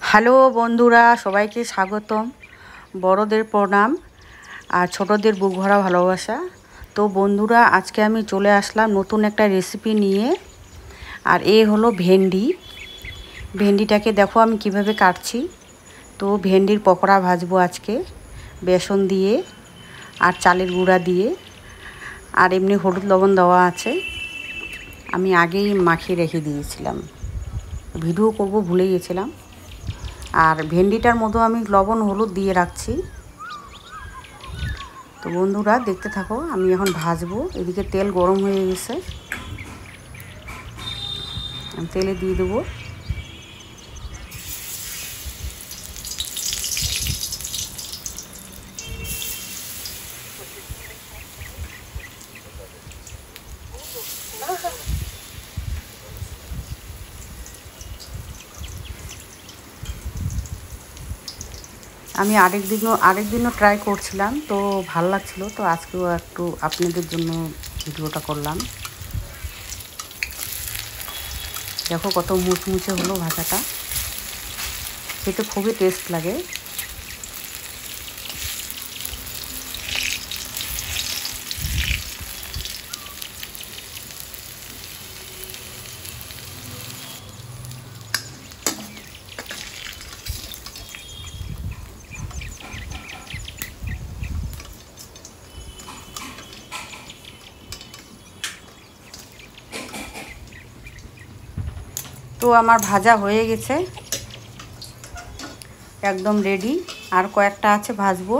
Hello বন্ধুরা, সবাইকে স্বাগতম। বড়দের প্রণাম আর ছোটদের বুক ভরা ভালোবাসা। তো বন্ধুরা, আজকে আমি চলে আসলাম নতুন একটা রেসিপি নিয়ে। আর এ হলো ভেন্ডি। ভেন্ডিটাকে দেখো আমি কীভাবে কাটছি। তো ভেন্ডির পকোড়া ভাজবো আজকে বেসন দিয়ে আর চালের গুঁড়া দিয়ে। আর এমনি হলুদ লবণ দেওয়া আছে। আমি আগেই মাখিয়ে রেখে দিয়েছিলাম। ভিডিও করব ভুলে গেছিলাম। আর ভেন্ডিটার মতো আমি লবণ, হলুদ দিয়ে রাখছি। তো বন্ধুরা, দেখতে থাকো, আমি এখন ভাজবো। এদিকে তেল গরম হয়ে গেছে। আমি তেলে দিয়ে দেবো। আমি আরেক দিনও আরেক দিনও ট্রাই করছিলাম, তো ভালো লাগছিল, তো আজকেও একটু আপনাদের জন্য ভিডিওটা করলাম। দেখো কত মুচমুচে হলো ভাষাটা খেতে খুবই টেস্ট লাগে। তো আমার ভাজা হয়ে গেছে। একদম রেডি আর কয়েকটা আছে ভাজবো।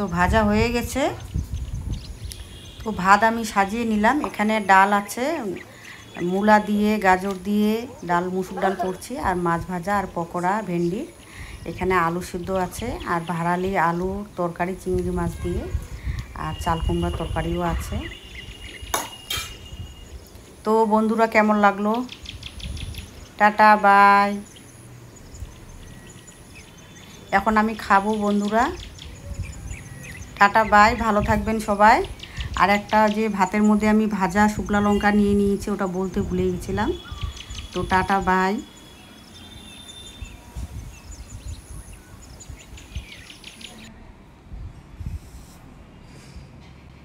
তো ভাজা হয়ে গেছে। তো ভাত আমি সাজিয়ে নিলাম। এখানে ডাল আছে, মূলা দিয়ে, গাজর দিয়ে ডাল, মুসুর ডাল করছি, আর মাছ ভাজা, আর পকোড়া, ভেন্ডি। এখানে আলু সিদ্ধ আছে, আর ভাড়ালি আলু তরকারি, চিংড়ি মাছ দিয়ে, আর চাল কুমড়ার তরকারিও আছে। তো বন্ধুরা, কেমন লাগল? Tata, bye. এখন আমি খাব বন্ধুরা। টাটা বাই ভালো থাকবেন সবাই। আর একটা যে ভাতের মধ্যে আমি ভাজা শুকলা লঙ্কা নিয়ে নিয়েছি, ওটা বলতে ভুলে গেছিলাম। তো টাটা বাই